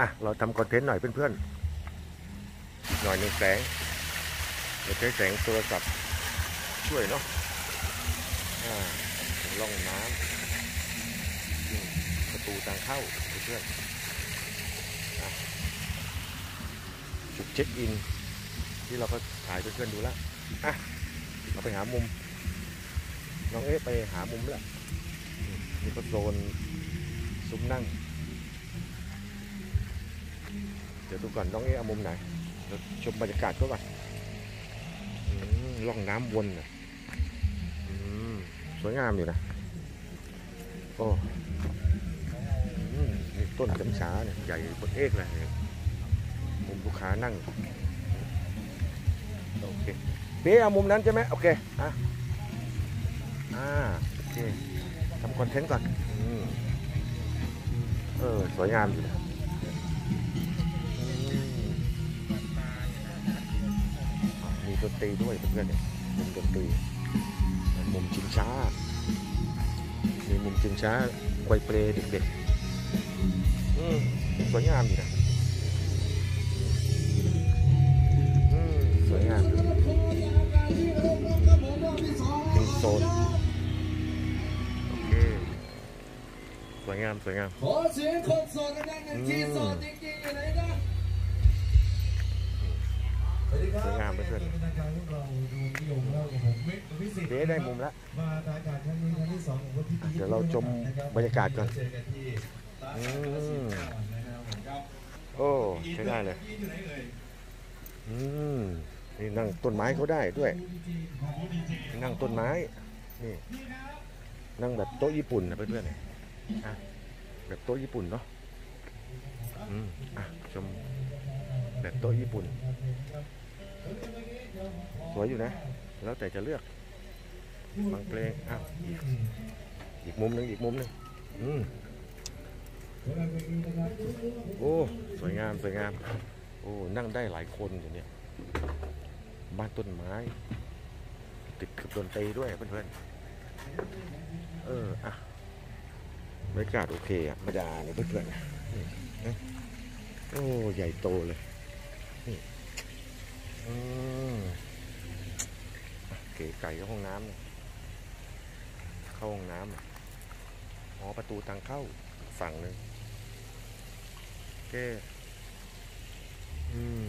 อะ เราทำคอนเทนต์หน่อยเพื่อนๆ หน่อยหนึ่งแสงเราใช้แสงโทรศัพท์ช่วยเนาะอ่าล่องน้ำประตูทางเข้าเพื่อนๆอะจุดเช็คอิน ที่เราก็ถ่ายเพื่อนๆดูแล้วอะเราไปหามุม น้องเอ๊ไปหามุมแล้วนี่ก็โซนซุ้มนั่ง ดี๋ยวดูก่อนน้องเอ๊เอามุมไหนเดี๋ยวชมบรรยากาศก็ก่อนล่องน้ำวนนะสวยงามอยู่นะ โอ้นี่ต้นจำฉาเนี่ยใหญ่บนเอกเลยมุมลูกค้านั่ง โอเคเบ๊เอามุมนั้นใช่ไหมโอเคอะอ่าโอเคทำคอนเทนต์ก่อนอเออ สวยงามอยู่นะ ดนตรีด้วยเพื่อนๆเนี่ยมุมดนตรีมุมชิงช้ามีมุมชิงช้าไกวเปรย์เด็กๆอืมสวยงามอยู่นะอืมสวยงามเป็นโซนโอเคสวยงามสวยงามขอเสียงคนโสดดังๆหน่อยที่โสดจริงๆอยู่ไหนนะ สวัสดีครับสวยงามเพื่อนๆเป็นทางการพวกเราดูนิยมแล้วกับผมมิตรวิสิทธิ์เบ๊ได้มุมแล้วมาทางการครั้งนี้ครั้งที่สองของวันที่เดี๋ยวเราชมบรรยากาศก่อนเจอกันที่ร้านอือาหารมนะครับผมครับโอ้ใช้ได้เลยอยู่ไหนเอ่ยอืมนี่นั่งต้นไม้เขาได้ด้วย นั่งต้นไม้ นี่ นั่งแบบโต๊ะญี่ปุ่นนะเพื่อนๆเนี่ยอะแบบโต๊ะญี่ปุ่นเนาะอืมอะชมแบบโต๊ะญี่ปุ่น สวยอยู่นะ แล้วแต่จะเลือกฟังเพลงอ้าวอีกมุมหนึ่งอีกมุมหนึ่งอืมโอ้ สวยงามสวยงาม โอ้ นั่งได้หลายคนอยู่เนี่ย บ้านต้นไม้ ติดกับดนตรีด้วยเพื่อนๆ เออ อะบรรยากาศโอเคอะธรรมดาเนี่ยเพื่อนๆนี่นะโอ้ ใหญ่โตเลย นี่ อืมเก๋ไก่ก็ห้องน้ำเข้าห้องน้ำอ๋อประตูทางเข้าฝั่งหนึ่งโอเคอืม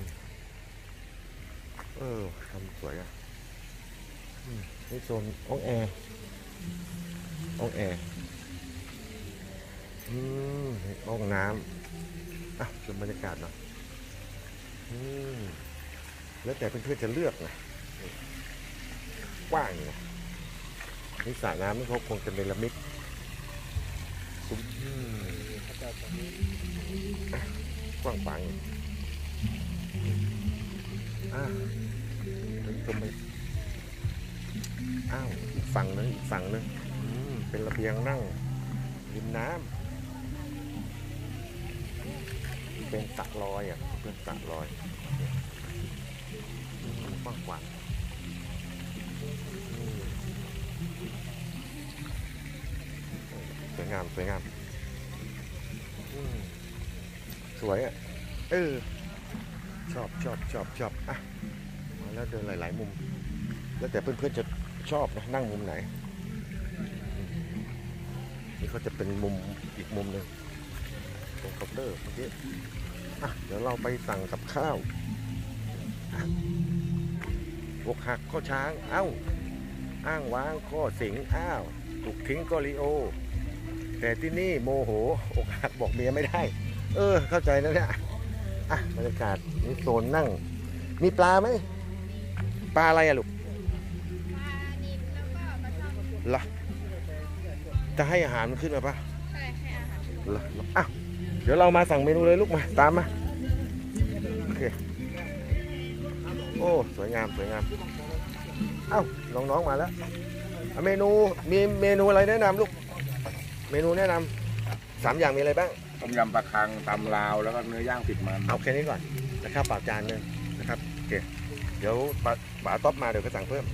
เออทำสวยอะนี่โซนห้องแอร์ห้องแอร์อืมห้องน้ำอะชมบรรยากาศหน่อยอืม แล้วแต่เพื่อนๆจะเลือกนะกว้างนะนี่สระน้ำนี่เขาคงจะเนรมิตซุ้มกว้างขวางอ่าชมไปอ้าวอีกฝั่งหนึงอีกฝั่งหนึงเป็นระเบียงนั่งริมน้ำเป็นสระลอยอะเพื่อนสระลอย กว้างขวางสวยงาม สวยงาม สวยอะ เออ ชอบชอบชอบชอบอะ มาแล้วเดินหลาย ๆ มุม แล้วแต่เพื่อน ๆ จะชอบนะ นั่งมุมไหน นี่ก็จะเป็นมุมอีกมุมหนึ่งตรงเคาน์เตอร์เมื่อกี้อะ เดี๋ยวเราไปสั่งกับข้าว อะ อกหักข้อช้าง เอ้า อ้างว้างข้อสิงอ้าวถูกทิ้งก็ลีโอ แต่ที่นี่โมโหอกหักบอกเมียไม่ได้ เออ เข้าใจแล้วเนี่ยอะบรรยากาศนี่โซนนั่ง มีปลาไหมปลาอะไรอะลูกเหรอจะให้อาหารมันขึ้นมาปะใช่ให้อาหารเหรอเหรออะเดี๋ยวเรามาสั่งเมนูเลยลูกมา ตามมา โอเค โอ้สวยงามสวยงามเอ้าน้องๆมาแล้วอะเมนูมีเมนูอะไรแนะนำลูก เมนูแนะนำสามอย่างมีอะไรบ้างต้มยำปลาคังตำลาวแล้วก็เนื้อย่างติดมันเอาแค่นี้ก่อนนะครับปากจานหนึงนะครับโอเคเดี๋ยวปลาปลาต๊อบมาเดี๋ยวก็สั่งเพิ่ม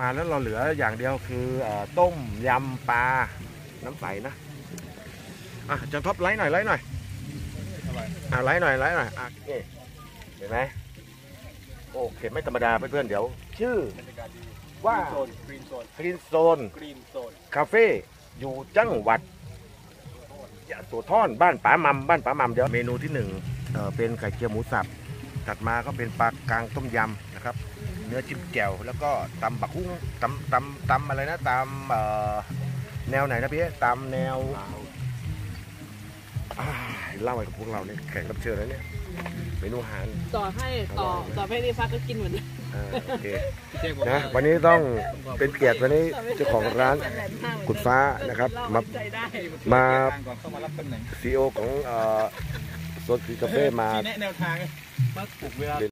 มาแล้วเราเหลืออย่างเดียวคือเอ่อต้มยำปลาน้ำใสนะอะอาจันท็อปไลท์หน่อยไลท์หน่อยอ่าไลฟ์หน่อยไลฟ์หน่อยอะนี่เห็นไหม โอ้เห็นไม่ธรรมดาเพื่อนๆเดี๋ยว ชื่อว่าโซนกรีนโซนกรีนโซนกรีนโซนคาเฟ่อยู่จังหวัดยะโสธรบ้านป๋ามัมบ้านป๋ามัมเดี๋ยวเมนูที่หนึ่งเอ่อเป็นไข่เจียวหมูสับถัดมาก็เป็นปลากรางต้มยำนะครับ เนื้อจิ้มแจ่วแล้วก็ตำบักหุ้งตำตำตำอะไรนะตำเอ่อแนวไหนนะพี่ตำแนวอ่า เล่าให้กับพวกเราเนี่ยแขกรับเชิญแล้วเนี่ยเมนูอาหาร ต่อให้ต่อต่อให้นี่ฟ้าก็กินเหมือนเดิมอ่าโอเคนะวันนี้ต้องเป็นเกียรติวันนี้เจ้าของร้านคุณฟ้านะครับมาใจได้มาก่อนเข้ามารับตำแหน่งซีโอของเอ่อโซนคาเฟ่มาแนะแนวทางมาปลุกเวลา